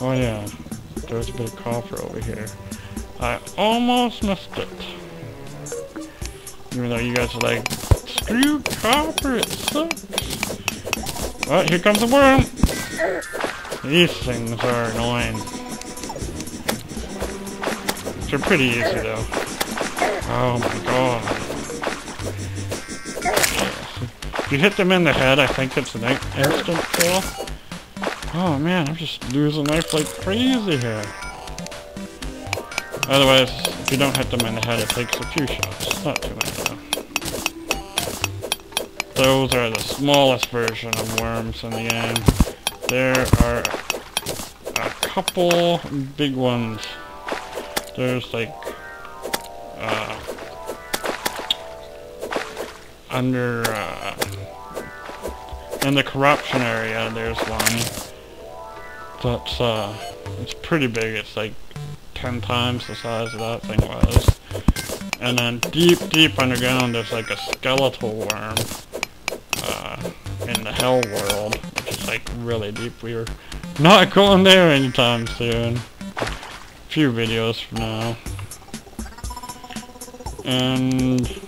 Oh yeah, there's a bit of copper over here. I almost missed it. Even though you guys are like, screw copper, it sucks. Oh, here comes the worm! These things are annoying. They're pretty easy though. Oh my god. If you hit them in the head, I think it's an instant kill. Oh man, I'm just losing life like crazy here. Otherwise, if you don't hit them in the head, it takes a few shots. Not too many though. Those are the smallest version of worms in the game. There are a couple big ones. There's like uh, under uh, in the corruption area. There's one that's uh, it's pretty big. It's like ten times the size of that thing was. And then deep, deep underground, there's like a skeletal worm uh, in the hell world, which is like really deep. We are not going there anytime soon. A few videos from now. And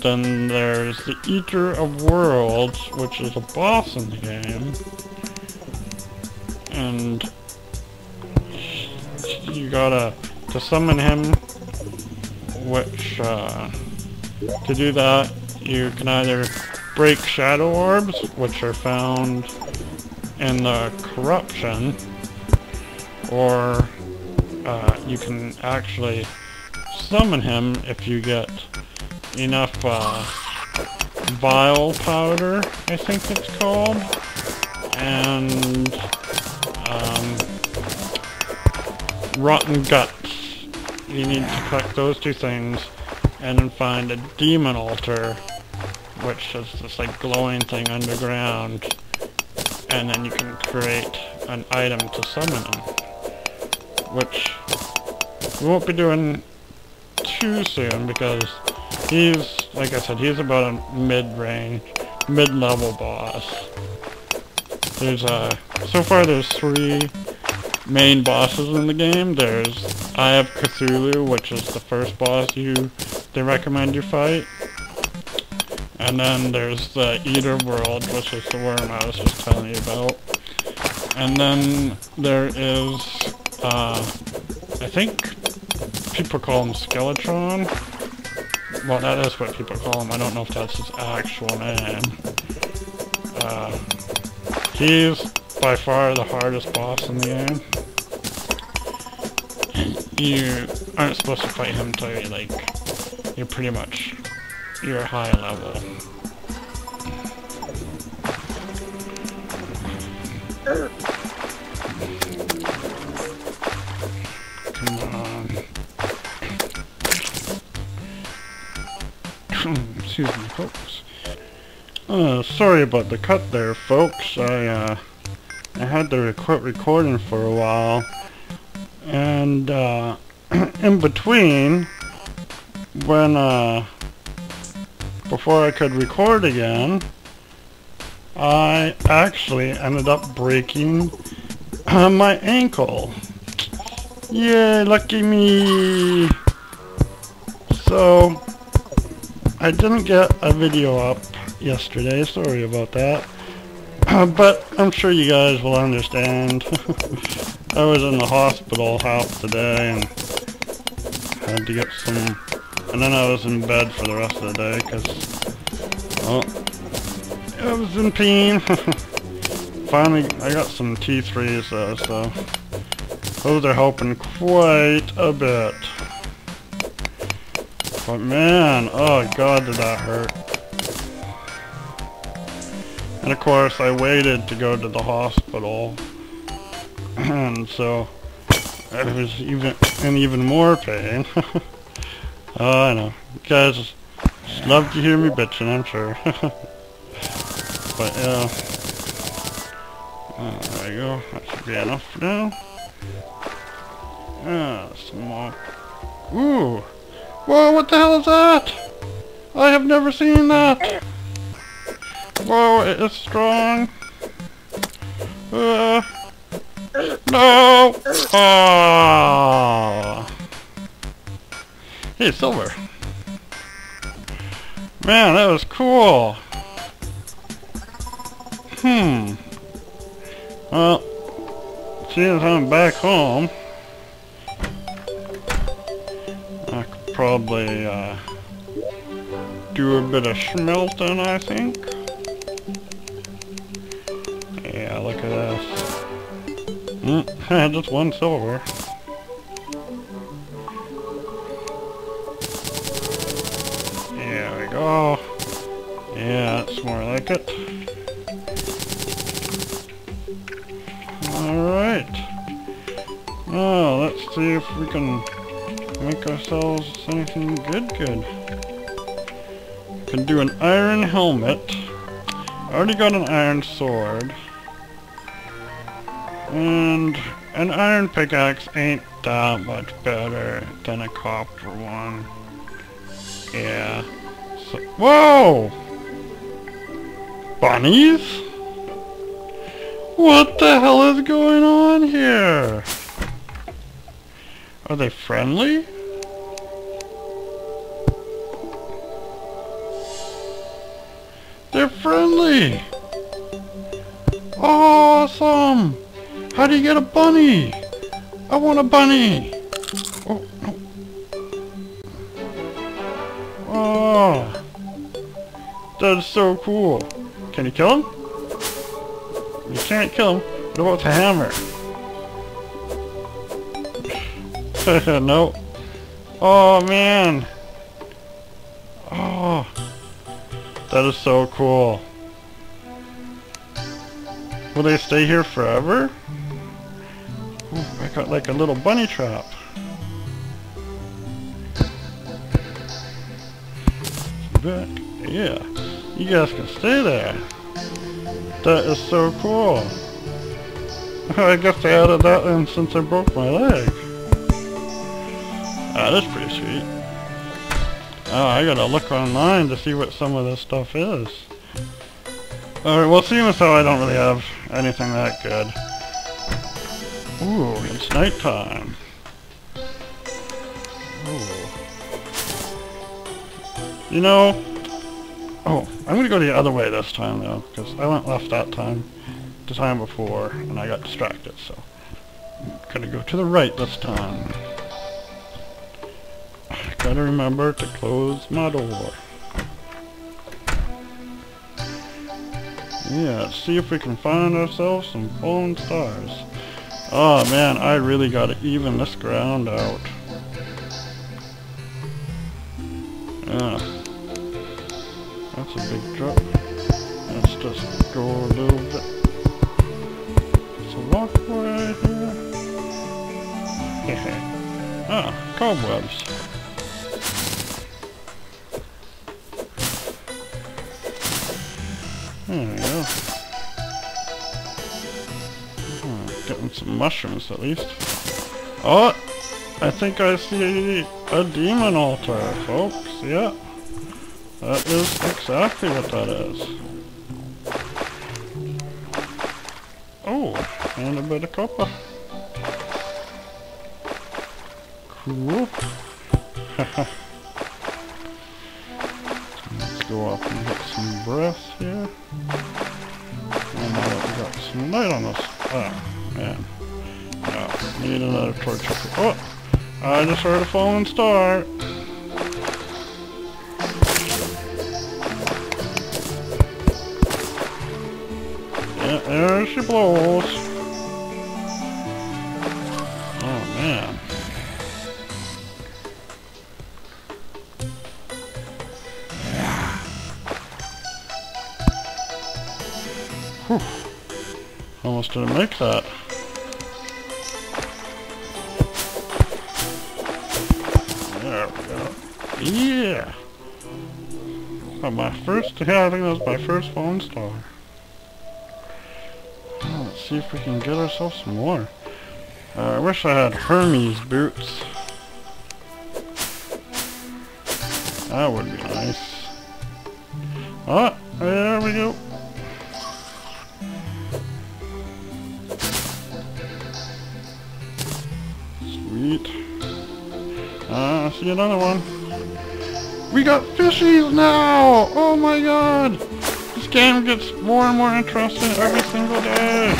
then there's the Eater of Worlds, which is a boss in the game. And you gotta, to summon him, which, uh, to do that, you can either break shadow orbs, which are found in the corruption, or uh, you can actually summon him if you get enough uh, vile powder, I think it's called, and um, rotten guts. You need to collect those two things and then find a demon altar, which is this like glowing thing underground, and then you can create an item to summon them, which we won't be doing too soon because he's, like I said, he's about a mid-range, mid-level boss. There's uh, so far there's three main bosses in the game. There's Eye of Cthulhu, which is the first boss you they recommend you fight. And then there's the Eater World, which is the worm I was just telling you about. And then there is, uh, I think people call him Skeletron. Well, that is what people call him. I don't know if that's his actual name. Uh, he's by far the hardest boss in the game. You aren't supposed to fight him until you like you're pretty much you're high level. Excuse me, folks. Uh, sorry about the cut there, folks. I, uh, I had to quit recording for a while. And, uh, in between, when, uh, before I could record again, I actually ended up breaking uh, my ankle. Yay, lucky me! So, I didn't get a video up yesterday, sorry about that. but I'm sure you guys will understand. I was in the hospital half the day and had to get some and then I was in bed for the rest of the day because, well, I was in pain. Finally, I got some T3s though, so those are helping quite a bit. But man, oh god did that hurt. And of course I waited to go to the hospital. and so I was even in even more pain. Oh, I know. You guys love to hear me bitching, I'm sure. but, yeah. Uh, there you go. That should be enough now. Ah, some more. Ooh! Whoa, what the hell is that? I have never seen that! Whoa, it is strong! Uh, no! Oh. Hey, silver. Man, that was cool. Hmm. Well, seeing as I'm back home, probably uh, do a bit of smelting, I think. Yeah, look at this. Mm, just one silver. There we go. Yeah, that's more like it. Alright. Oh, let's see if we can make ourselves anything good good. Can do an iron helmet. Already got an iron sword. And an iron pickaxe ain't that much better than a copper one. Yeah. So, whoa! Bunnies? What the hell is going on here? Are they friendly? They're friendly! Awesome! How do you get a bunny? I want a bunny! Oh, no. Oh! That is so cool. Can you kill him? You can't kill him. What about the hammer? no. Oh, man. That is so cool. Will they stay here forever? I got like a little bunny trap. Back. Yeah. You guys can stay there. That is so cool. I guess I added that in since I broke my leg. Ah, that's pretty sweet. Oh, I gotta look online to see what some of this stuff is. Alright, well seeing as how I don't really have anything that good. Ooh, it's nighttime. Ooh. You know, oh, I'm gonna go the other way this time though, because I went left that time, the time before, and I got distracted, so I'm gonna go to the right this time. Gotta remember to close my door. Yeah, see if we can find ourselves some fallen stars. Oh man, I really gotta even this ground out. Yeah. That's a big drop. Let's just go a little bit. It's a walkway here. ah, cobwebs. There we go. Hmm, getting some mushrooms at least. Oh! I think I see a demon altar, folks. Yeah. That is exactly what that is. Oh, and a bit of copper. Cool. go up and get some breath here. And that we got some light on us. Oh, man. Yeah, need another torch. Oh! I just heard a falling star. Yeah, there she blows. Whew. Almost didn't make that. There we go. Yeah! My first, yeah, I think that was my first fallen star. Let's see if we can get ourselves some more. Uh, I wish I had Hermes boots. That would be nice. Ah, there we go. Eat. I uh, see another one. We got fishies now! Oh my god! This game gets more and more interesting every single day.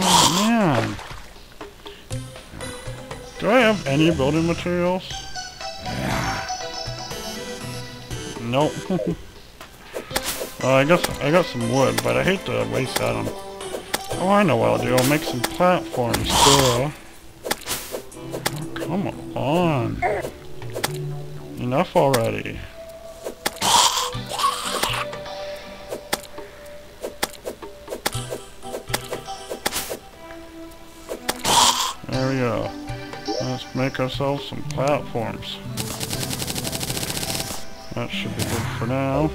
Oh man. Do I have any building materials? Nope. I guess I got some wood, but I hate to waste that on... Oh, I know what I'll do. I'll make some platforms, duh. Come on. Enough already. There we go. Let's make ourselves some platforms. That should be good for now.